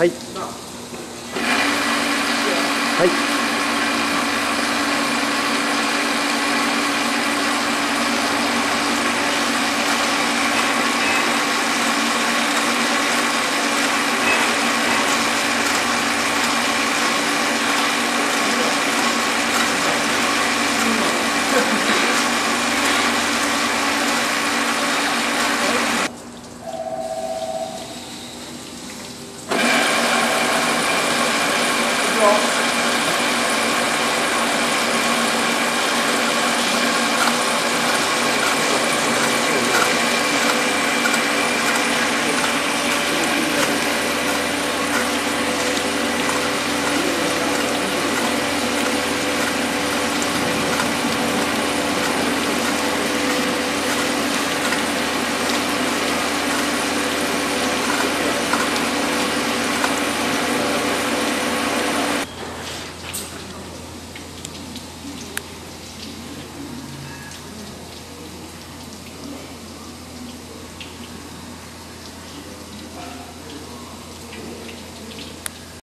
はい。はい 거.